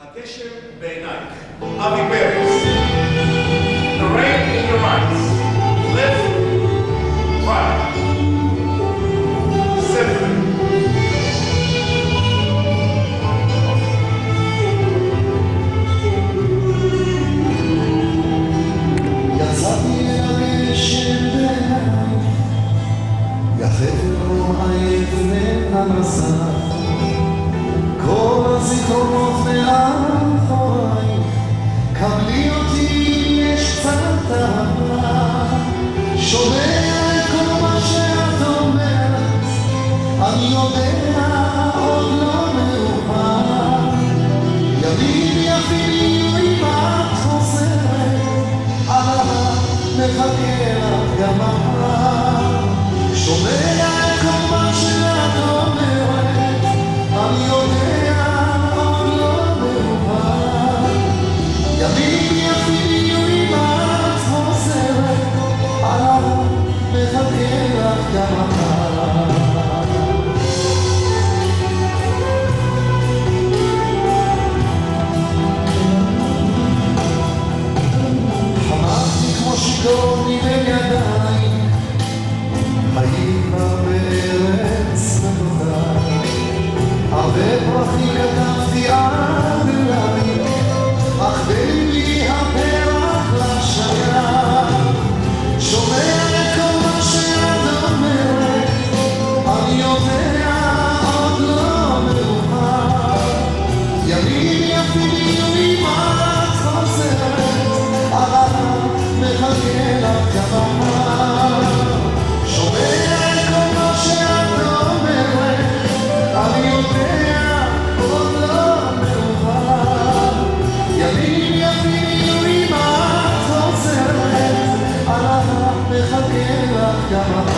הגשם בעינייך, אבי פרץ. The rain in your eyes. left, right. ספר. יצאתי מהגשם בעינייך, יחד לא עייף מן המסך. סוף מאחוריי, קבלי אותי, שומע את כל מה שאת אומרת, אני יודע go God.